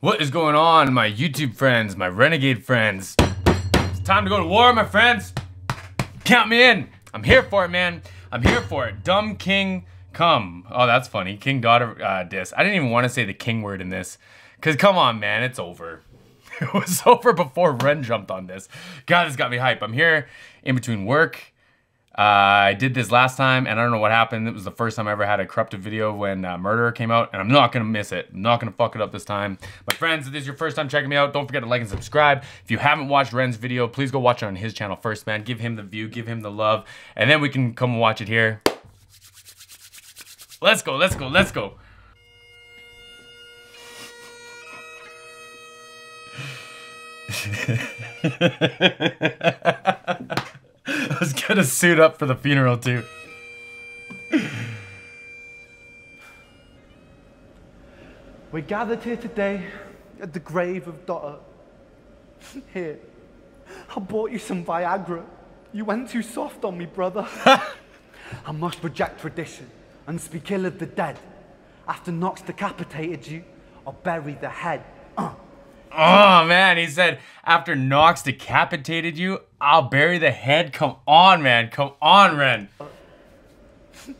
What is going on, my YouTube friends, my renegade friends? It's time to go to war, my friends. Count me in. I'm here for it, man. I'm here for it. Dumb king, come. Oh, that's funny. King Dotta uh, diss. I didn't even want to say the king word in this. Because come on, man, it's over. It was over before Ren jumped on this. God, this got me hype. I'm here in between work uh, I did this last time, and I don't know what happened. It was the first time I ever had a corrupted video when uh, Murderer came out, and I'm not gonna miss it. I'm not gonna fuck it up this time. My friends, if this is your first time checking me out, don't forget to like and subscribe. If you haven't watched Ren's video, please go watch it on his channel first, man. Give him the view, give him the love, and then we can come watch it here. Let's go, let's go, let's go. I was gonna suit up for the funeral too. We're gathered here today at the grave of Dotta. Here, I bought you some Viagra. You went too soft on me, brother. I must reject tradition and speak ill of the dead. After Knox decapitated you, I'll bury the head. Uh. Oh man, he said after Knox decapitated you, I'll bury the head. Come on, man. Come on, Ren.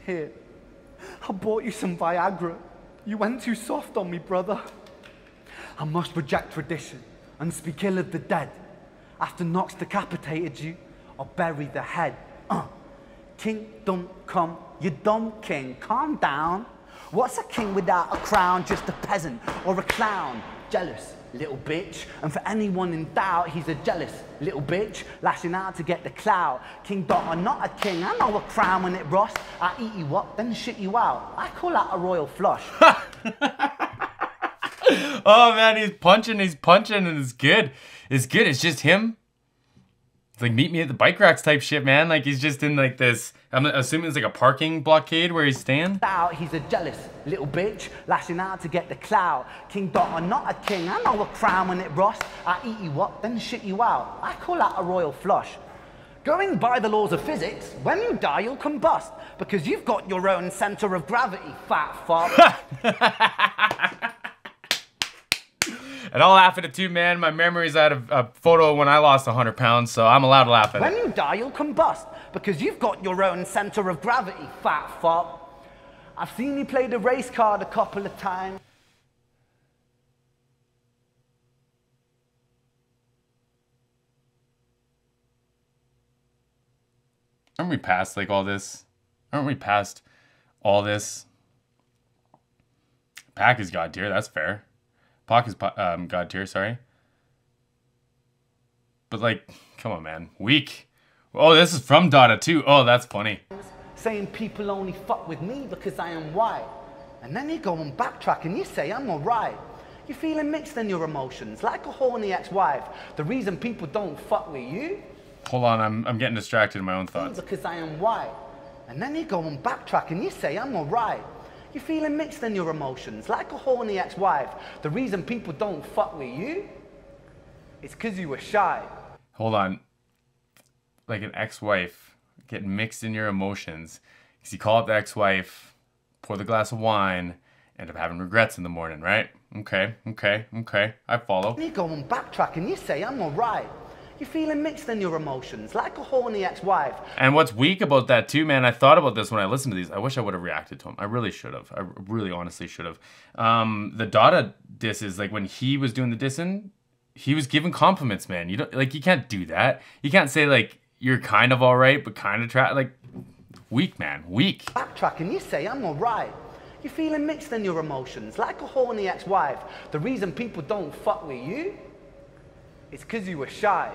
Here, I bought you some Viagra. You went too soft on me, brother. I must reject tradition and speak ill of the dead. After Knox decapitated you, I'll bury the head. Uh. Kingdom come, you dumb king, calm down. What's a king without a crown? Just a peasant or a clown? Jealous, little bitch. And for anyone in doubt, he's a jealous little bitch, lashing out to get the clout. King Dot, not a king. I know a crown when it rusts. I eat you up, then shit you out. I call that a royal flush. oh man, he's punching, he's punching, and it's good. It's good. It's just him. It's like meet me at the bike racks type shit, man. Like he's just in like this. I'm assuming it's like a parking blockade where he's staying. Out, he's a jealous little bitch, lashing out to get the clout. King Dot, not a king. I know a crown when it rusts. I eat you up, then shit you out. I call that a royal flush. Going by the laws of physics, when you die, you'll combust because you've got your own center of gravity, fat fuck. And I'll laugh at it too, man. My memory's out of a photo when I lost 100 pounds, so I'm allowed to laugh at when it. When you die, you'll combust because you've got your own center of gravity, fat fuck. I've seen you play the race card a couple of times. Aren't we past like all this? Aren't we past all this? Pac is god tier, that's fair. Pac is um, god tier, sorry. But like, come on, man. Weak. Oh, this is from Dotta too. Oh, that's funny. Saying people only fuck with me because I am white. And then you go and backtrack and you say I'm alright. You're feeling mixed in your emotions, like a horny ex-wife. The reason people don't fuck with you... Hold on, I'm, I'm getting distracted in my own thoughts. Because I am white. And then you go and backtrack and you say I'm alright. You're feeling mixed in your emotions, like a horny ex-wife. The reason people don't fuck with you is because you were shy. Hold on. Like an ex-wife, getting mixed in your emotions. Because you call up the ex-wife, pour the glass of wine, end up having regrets in the morning, right? Okay, okay, okay. I follow. You go and backtrack and you say, I'm alright. You're feeling mixed in your emotions, like a horny ex-wife. And what's weak about that too, man, I thought about this when I listened to these. I wish I would have reacted to him. I really should have. I really honestly should have. Um, the Dotta diss is like when he was doing the dissing, he was giving compliments, man. You don't like you can't do that. You can't say like you're kind of all right, but kind of try like weak, man, weak. Backtracking, you say I'm all right. You're feeling mixed in your emotions, like a horny ex-wife. The reason people don't fuck with you is because you were shy.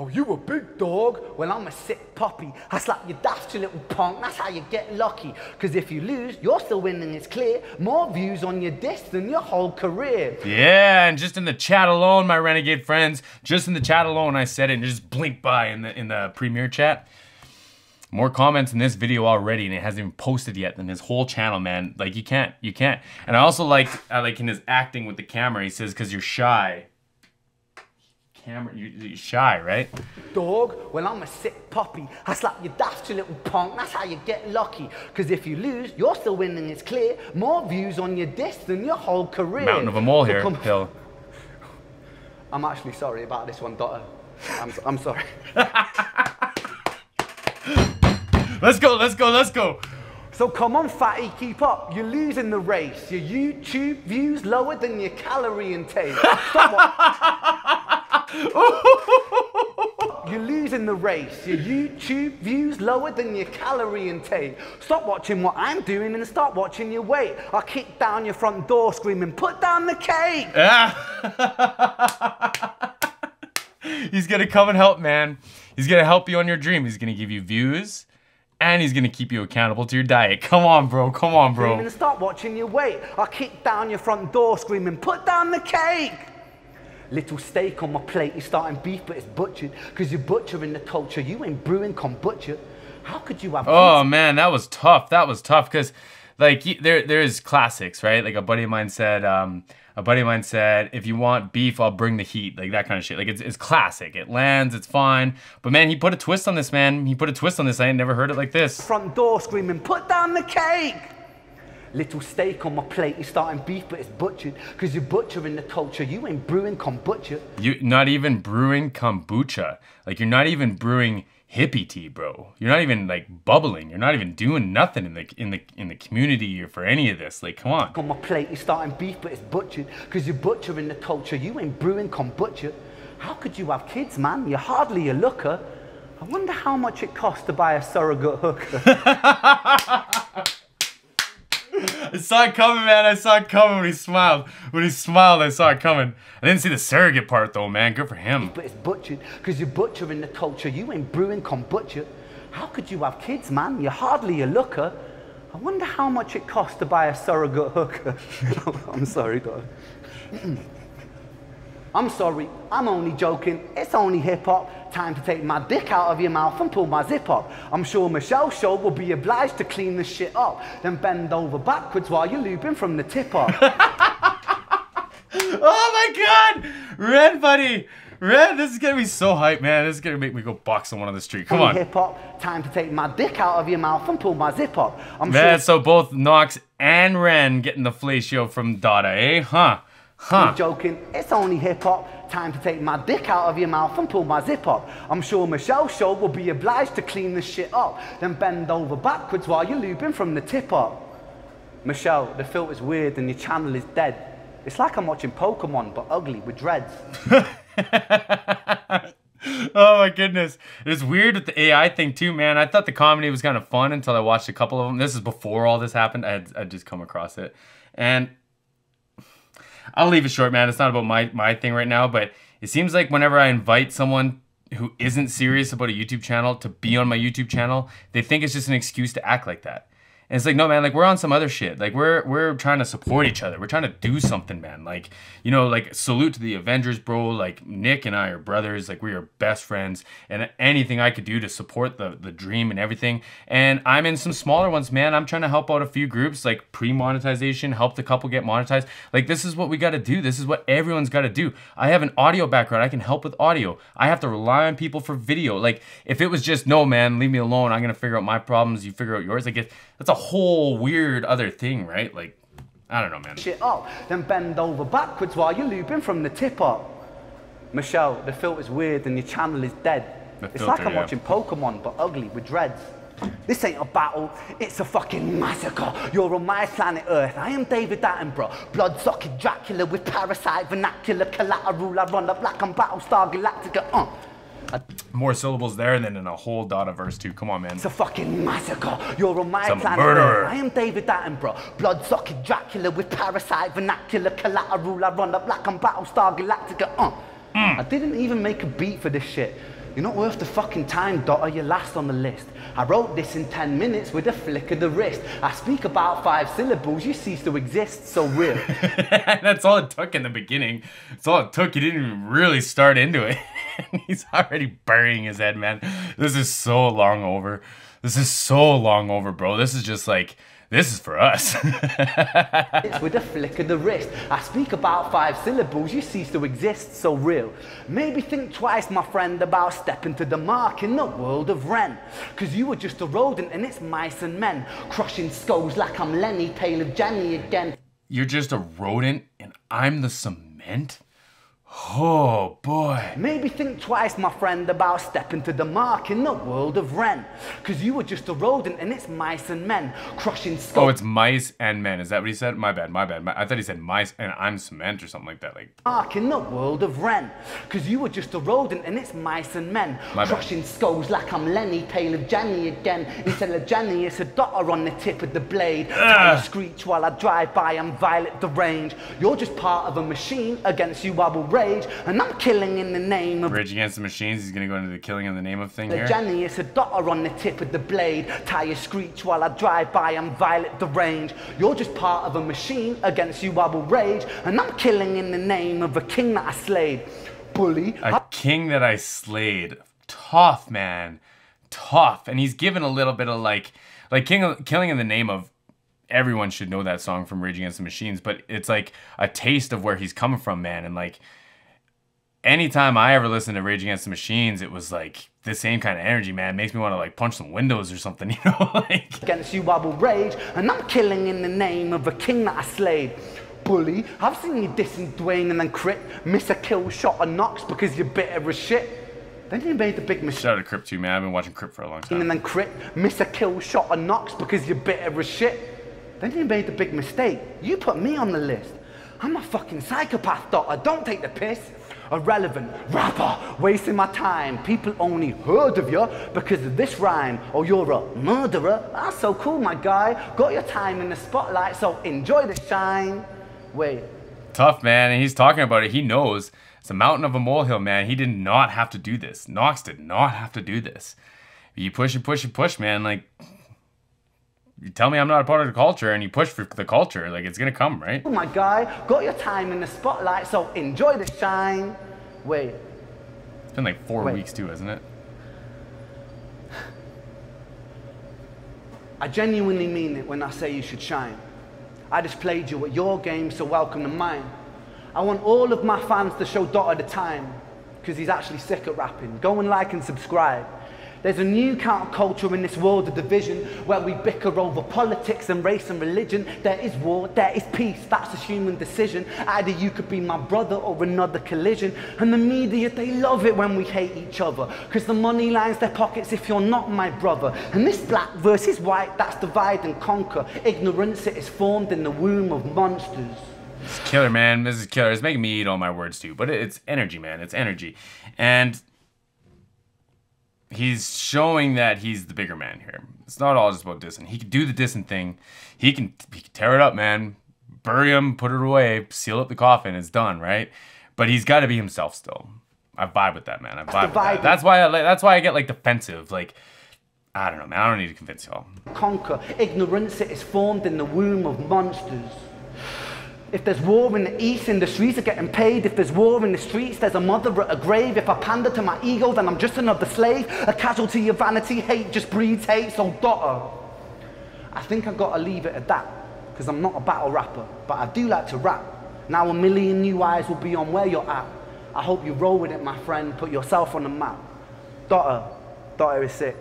Oh, you a big dog? Well, I'm a sick puppy. I slap you daft, you little punk. That's how you get lucky. Because if you lose, you're still winning, it's clear. More views on your disc than your whole career. Yeah, and just in the chat alone, my renegade friends, just in the chat alone, I said it and just blinked by in the, in the premiere chat. More comments in this video already, and it hasn't even posted yet than his whole channel, man. Like, you can't, you can't. And I also like, I like in his acting with the camera, he says, because you're shy camera. You, are shy, right? Dog, well, I'm a sick puppy. I slap you daft, you little punk. That's how you get lucky. Because if you lose, you're still winning, it's clear. More views on your disc than your whole career. Mountain of a mole here, Hill. I'm actually sorry about this one, Dotta. I'm, I'm sorry. Let's go, let's go, let's go. So come on, fatty, keep up. You're losing the race. Your YouTube views lower than your calorie intake. Stop You're losing the race. Your YouTube views lower than your calorie intake. Stop watching what I'm doing and start watching your weight. I'll kick down your front door screaming, put down the cake. Yeah. he's gonna come and help, man. He's gonna help you on your dream. He's gonna give you views, and he's gonna keep you accountable to your diet. Come on, bro. Come on, bro. Start watching your weight. I'll kick down your front door screaming, put down the cake. Little steak on my plate, you're starting beef, but it's butchered. Because you're butchering the culture, you ain't brewing kombucha. How could you have Oh man, that was tough. That was tough because, like, there there's classics, right? Like a buddy of mine said, um, a buddy of mine said, if you want beef, I'll bring the heat, like that kind of shit. Like it's, it's classic. It lands, it's fine. But man, he put a twist on this, man. He put a twist on this. I ain't never heard it like this. front door screaming, put down the cake. Little steak on my plate, you're starting beef, but it's butchered. Because you're butchering the culture, you ain't brewing kombucha. You not even brewing kombucha. Like you're not even brewing hippie tea, bro. You're not even like bubbling. You're not even doing nothing in the in the in the community or for any of this. Like, come on. On my plate, you're starting beef, but it's butchered. Because you're butchering the culture, you ain't brewing kombucha. How could you have kids, man? You're hardly a looker. I wonder how much it costs to buy a surrogate hooker. I saw it coming, man. I saw it coming when he smiled. When he smiled, I saw it coming. I didn't see the surrogate part though, man. Good for him. but it's butchered. Because you're butchering the culture, you ain't brewing kombucha. How could you have kids, man? You're hardly a looker. I wonder how much it costs to buy a surrogate hooker. I'm sorry, dog. I'm sorry, I'm only joking. It's only hip hop. Time to take my dick out of your mouth and pull my zip up. I'm sure Michelle Show will be obliged to clean this shit up. Then bend over backwards while you're looping from the tip up. Oh my god! Red, buddy! Red, this is gonna be so hype, man. This is gonna make me go box someone on the street. Come on. Hip hop. Time to take my dick out of your mouth and pull my zip up. I'm Man, sure so both Knox and Ren getting the fellatio from Dotta, eh? Huh? Huh? I'm joking. It's only hip hop. Time to take my dick out of your mouth and pull my zip up. I'm sure Michelle Show will be obliged to clean this shit up. Then bend over backwards while you're looping from the tip up. Michelle, the filter's weird and your channel is dead. It's like I'm watching Pokemon, but ugly with dreads. Oh my goodness. It's weird with the AI thing too, man. I thought the comedy was kind of fun until I watched a couple of them. This is before all this happened. I had I'd just come across it. And I'll leave it short, man. It's not about my, my thing right now, but it seems like whenever I invite someone who isn't serious about a YouTube channel to be on my YouTube channel, they think it's just an excuse to act like that. And it's like, no, man, like we're on some other shit. Like we're we're trying to support each other. We're trying to do something, man. Like, you know, like salute to the Avengers, bro. Like Nick and I are brothers. Like we are best friends. And anything I could do to support the the dream and everything. And I'm in some smaller ones, man. I'm trying to help out a few groups, like pre-monetization, help the couple get monetized. Like this is what we gotta do. This is what everyone's gotta do. I have an audio background. I can help with audio. I have to rely on people for video. Like if it was just no, man, leave me alone. I'm gonna figure out my problems. You figure out yours. Like it, that's a whole weird other thing, right? Like, I don't know, man. shit up. Then bend over backwards while you're looping from the tip up. Michelle, the filter's weird and your channel is dead. The it's like I'm yeah. watching Pokemon, but ugly with dreads. This ain't a battle, it's a fucking massacre. You're on my planet Earth. I am David Attenborough. Blood sucking Dracula with parasite, vernacular, collateral. I run up like I'm Battlestar Galactica. Uh. More syllables there than in a whole Dotta verse too. Come on, man. It's a fucking massacre. You're on my Some planet murderer. I am David Attenborough. Blood sucking Dracula with parasite, vernacular, collateral. I run up like I'm Battlestar Galactica. Uh. Hmm. I didn't even make a beat for this shit. You're not worth the fucking time, Dotta. You're last on the list. I wrote this in 10 minutes with a flick of the wrist. I speak about five syllables. You cease to exist. So real. That's all it took in the beginning. That's all it took. You didn't even really start into it. He's already burying his head, man. This is so long over. This is so long over, bro. This is just like, this is for us. It's with a flick of the wrist. I speak about five syllables, you cease to exist, so real. Maybe think twice, my friend, about stepping to the mark in the world of Ren. Cause you were just a rodent and it's mice and men, crushing skulls like I'm Lenny, tale of Jenny again. You're just a rodent and I'm the cement? Oh boy. Maybe think twice, my friend, about stepping to the mark in the world of Ren. Cause you were just a rodent and it's mice and men crushing skulls. Oh, it's mice and men. Is that what he said? My bad, my bad. My, I thought he said mice and I'm cement or something like that. Like, mark in the world of Ren. Cause you were just a rodent and it's mice and men My bad. crushing skulls like I'm Lenny, tale of Jenny again. Instead of Jenny, it's a Dotta on the tip of the blade. Tire screech while I drive by, I'm Violet the range. You're just part of a machine, against you I will rage. And I'm killing in the name of Rage Against the Machines. He's gonna go into the killing in the name of thing the here. Jenny, it's a Dotta on the tip of the blade. Tire screech while I drive by, I'm Violet the range. You're just part of a machine, against you I will rage. And I'm killing in the name of a king that I slayed. Bully, A king that I slayed. Tough man, tough. And he's given a little bit of like, like king, killing in the name of. Everyone should know that song from Rage Against the Machines, but it's like a taste of where he's coming from, man. And like, anytime I ever listened to Rage Against the Machines, it was like the same kind of energy, man. It makes me want to like punch some windows or something, you know? like, against you I will rage. And I'm killing in the name of a king that I slayed. Bully, I've seen you dissing Dwayne and then crit, miss a kill shot or Knox because you're bitter as shit. Then you made the big mistake. shout out to Crypt too, man. I've been watching Crypt for a long time. and then crit, miss a kill shot or Knox because you're bitter as shit. Then you made the big mistake. You put me on the list. I'm a fucking psychopath, Dotta. Don't take the piss. Irrelevant rapper, wasting my time. People only heard of you because of this rhyme. Or you're a murderer. That's so cool, my guy. Got your time in the spotlight, so enjoy the shine. Wait, Tough, man. And he's talking about it. He knows it's a mountain of a molehill, man. He did not have to do this. Knox did not have to do this. You push and push and push, man. Like, you tell me I'm not a part of the culture and you push for the culture. Like, it's going to come, right? oh my guy. Got your time in the spotlight, so enjoy the shine. Wait. It's been like four Wait. weeks, too, isn't it? I genuinely mean it when I say you should shine. I just played you at your game, so welcome to mine. I want all of my fans to show Dot at the time, because he's actually sick at rapping. Go and like and subscribe. There's a new counterculture in this world of division where we bicker over politics and race and religion. There is war, there is peace, that's a human decision. Either you could be my brother or another collision. And the media, they love it when we hate each other because the money lines their pockets if you're not my brother. And this black versus white, that's divide and conquer. Ignorance, it is formed in the womb of monsters. It's killer, man. This is killer. It's making me eat all my words, too. But it's energy, man. It's energy. And he's showing that he's the bigger man here. It's not all just about dissing. He can do the dissing thing. He can, he can tear it up, man. Bury him, put it away, seal up the coffin. It's done, right? But he's got to be himself still. I vibe with that, man. I vibe with that. That's why I. That's why I get like defensive. Like, I don't know, man. I don't need to convince y'all. conquer. Ignorance, it is formed in the womb of monsters. If there's war in the east, and the streets are getting paid. If there's war in the streets, there's a mother at a grave. If I pander to my ego, then I'm just another slave. A casualty of vanity, hate just breeds hate. So, Dotta, I think I've gotta leave it at that. Because I'm not a battle rapper, but I do like to rap. Now a million new eyes will be on where you're at. I hope you roll with it, my friend. Put yourself on the map. Dotta, Dotta is sick.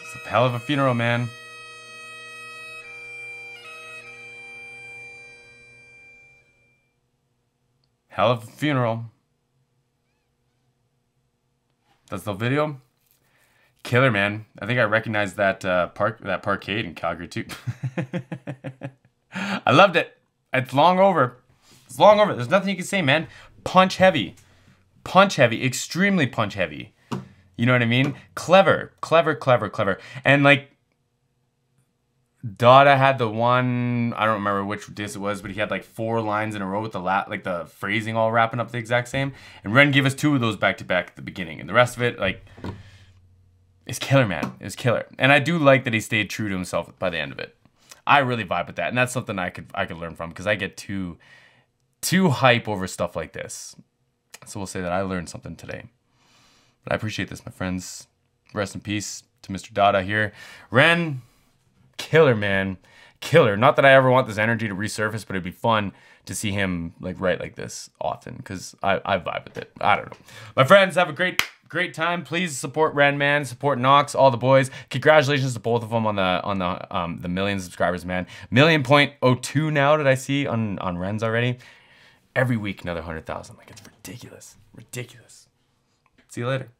It's a hell of a funeral, man. Hell of a funeral. That's the video. Killer, man. I think I recognize that uh, park that parkade in Calgary too. I loved it. It's long over. It's long over. There's nothing you can say, man. Punch heavy. Punch heavy. Extremely punch heavy. You know what I mean? Clever, clever, clever, clever. And like Dotta had the one I don't remember which disc it was, but he had like four lines in a row with the la- like the phrasing all wrapping up the exact same. And Ren gave us two of those back to back at the beginning, and the rest of it like is killer, man. It's killer. And I do like that he stayed true to himself by the end of it. I really vibe with that, and that's something I could I could learn from because I get too too hype over stuff like this. So we'll say that I learned something today. But I appreciate this, my friends. Rest in peace to Mr. Dotta here. Ren, killer, man. Killer. Not that I ever want this energy to resurface, but it'd be fun to see him like write like this often because I, I vibe with it. I don't know. My friends, have a great great time. Please support Ren Man, support Knox, all the boys. Congratulations to both of them on the on the um the million subscribers, man. Million point oh two now did I see on on Ren's already. Every week another hundred thousand. Like it's ridiculous, ridiculous. See you later.